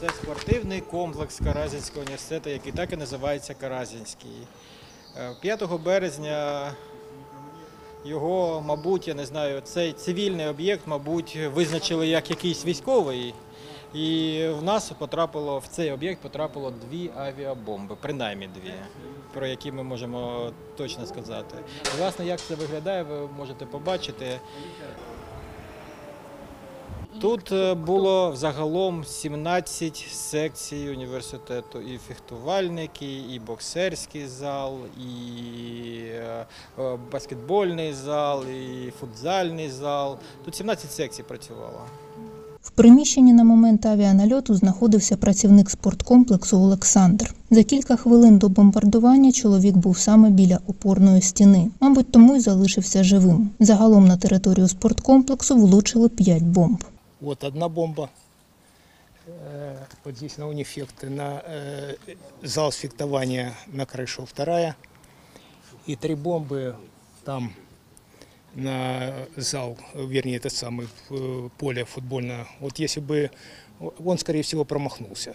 Це спортивний комплекс Каразінського університету, який так і називається Каразінський. Е, 5 березня його, мабуть, я не знаю, цей цивільний об'єкт, мабуть, визначили як якийсь військовий. І в нас потрапило в цей об'єкт потрапило дві авіабомби, принаймні дві, про які ми можемо точно сказати. І, власне, як це виглядає, ви можете побачити. Тут е, було взагалом 17 секцій університету, і фехтувальники, і боксерський зал, і е, е, баскетбольний зал, і футзальний зал. Тут 17 секцій працювало. В приміщенні на момент авіанальоту знаходився працівник спорткомплексу Олександр. За кілька хвилин до бомбардування чоловік був саме біля опорної стіни. Мабуть, тому й залишився живим. Загалом на територію спорткомплексу влучили п'ять бомб. Вот одна бомба. Э, Вот здесь на унифекты, на э, зал с фехтования на крышу вторая. И три бомбы там на зал, вернее, это самое э, поле футбольное. Вот если бы он, скорее всего, промахнулся.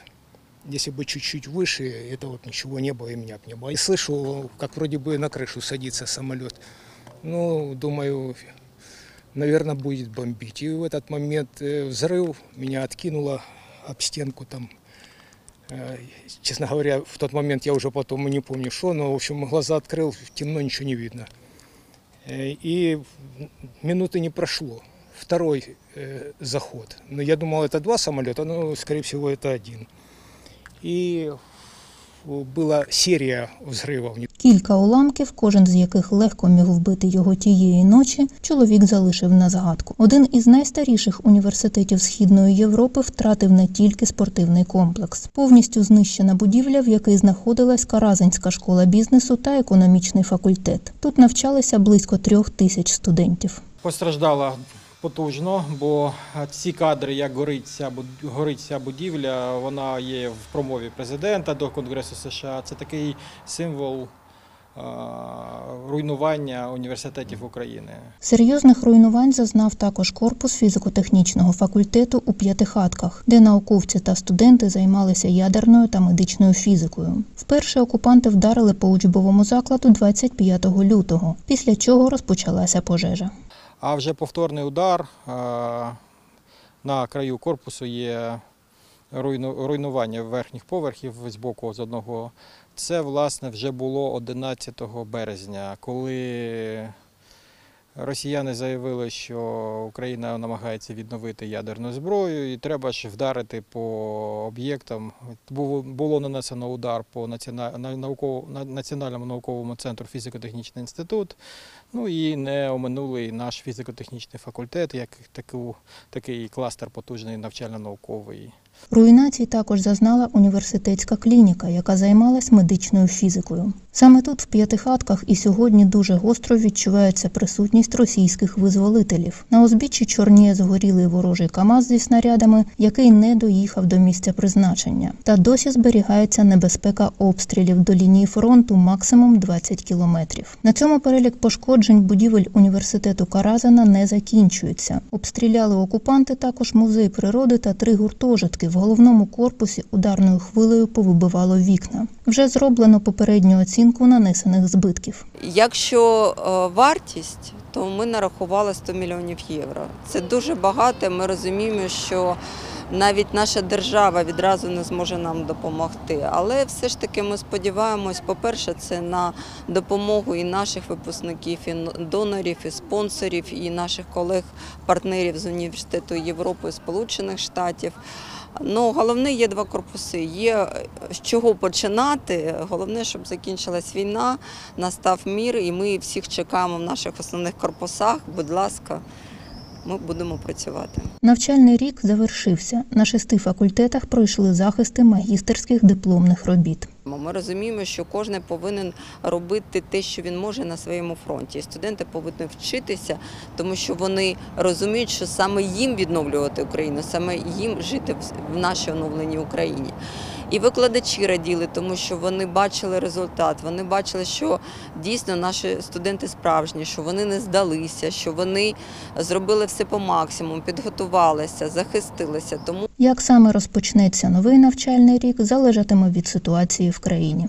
Если бы чуть-чуть выше, это вот ничего не было, и меня бы не было. И слышу, как вроде бы на крышу садится самолет. Ну, думаю, наверное, будет бомбить. И в этот момент э, взрыв меня откинуло об стенку там. Э, Честно говоря, в тот момент я уже потом и не помню что, но, в общем, глаза открыл, темно, ничего не видно. Э, И минуты не прошло. Второй э, заход. Но я думал, это два самолета, но, скорее всего, это один. И э, была серия взрывов. Кілька уламків, кожен з яких легко міг вбити його тієї ночі, чоловік залишив на згадку. Один із найстаріших університетів Східної Європи втратив не тільки спортивний комплекс. Повністю знищена будівля, в якій знаходилась Каразинська школа бізнесу та економічний факультет. Тут навчалися близько трьох тисяч студентів. Постраждала потужно, бо ці кадри, як горить ця, будівля, вона є в промові президента до Конгресу США. Це такий символ руйнування університетів України. Серйозних руйнувань зазнав також корпус фізико-технічного факультету у П'ятихатках, де науковці та студенти займалися ядерною та медичною фізикою. Вперше окупанти вдарили по учбовому закладу 25 лютого, після чого розпочалася пожежа. А вже повторний удар на краю корпусу є руйну- руйнування верхніх поверхів з боку з одного. Це власне вже було 11 березня, коли росіяни заявили, що Україна намагається відновити ядерну зброю, і треба ж вдарити по об'єктам. Було, нанесено удар по Національному науковому центру фізико-технічний інститут. Ну і не оминули наш фізико-технічний факультет, як такий кластер потужний навчально-науковий. Руйнацій також зазнала університетська клініка, яка займалась медичною фізикою. Саме тут, в п'ятихатках, і сьогодні дуже гостро відчувається присутність російських визволителів. На узбіччі чорніє згорілий ворожий КАМАЗ зі снарядами, який не доїхав до місця призначення. Та досі зберігається небезпека обстрілів до лінії фронту максимум 20 кілометрів. На цьому перелік пошкоджень будівель університету Каразана не закінчується. Обстріляли окупанти також музей природи та три гуртожитки. В головному корпусі ударною хвилею повибивало вікна. Вже зроблено попередню оцінку нанесених збитків. Якщо е, вартість, то ми нарахували 100 мільйонів євро. Це дуже багато. Ми розуміємо, що навіть наша держава відразу не зможе нам допомогти. Але все ж таки ми сподіваємось, по-перше, це на допомогу і наших випускників, і донорів, і спонсорів, і наших колег-партнерів з університету Європи, і Сполучених Штатів. Ну, головне, є два корпуси. Є е, з чого починати. Головне, щоб закінчилась війна, настав мір, і ми всіх чекаємо в наших основних корпусах. Будь ласка, ми будемо працювати. Навчальний рік завершився. На шести факультетах пройшли захисти магістерських дипломних робіт. Ми розуміємо, що кожен повинен робити те, що він може на своєму фронті. І студенти повинні вчитися, тому що вони розуміють, що саме їм відновлювати Україну, саме їм жити в- нашій оновленій Україні. І викладачі раділи, тому що вони бачили результат. Вони бачили, що дійсно наші студенти справжні, що вони не здалися, що вони зробили все по максимуму, підготувалися, захистилися. Тому Як саме розпочнеться новий навчальний рік, залежатиме від ситуації в країні.